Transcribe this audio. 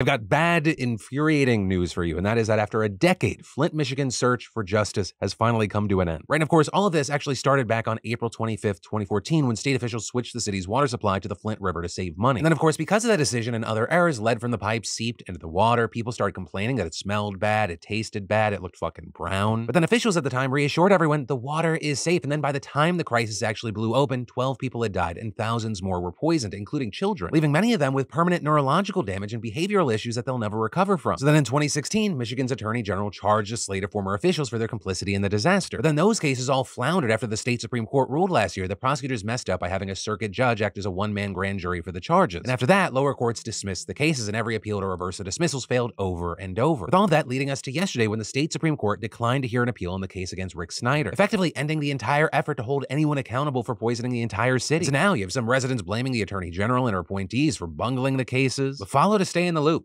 I've got bad, infuriating news for you, and that is that after a decade, Flint, Michigan's search for justice has finally come to an end. Right, and of course, all of this actually started back on April 25th, 2014, when state officials switched the city's water supply to the Flint River to save money. And then, of course, because of that decision and other errors, lead from the pipes seeped into the water. People started complaining that it smelled bad, it tasted bad, it looked fucking brown. But then officials at the time reassured everyone the water is safe. And then by the time the crisis actually blew open, 12 people had died and thousands more were poisoned, including children, leaving many of them with permanent neurological damage and behavioral issues that they'll never recover from. So then in 2016, Michigan's Attorney General charged a slate of former officials for their complicity in the disaster. Then those cases all floundered after the state Supreme Court ruled last year that prosecutors messed up by having a circuit judge act as a one-man grand jury for the charges. And after that, lower courts dismissed the cases and every appeal to reverse the dismissals failed over and over. With all that leading us to yesterday when the state Supreme Court declined to hear an appeal in the case against Rick Snyder, effectively ending the entire effort to hold anyone accountable for poisoning the entire city. So now you have some residents blaming the Attorney General and her appointees for bungling the cases. But follow to stay in the loop.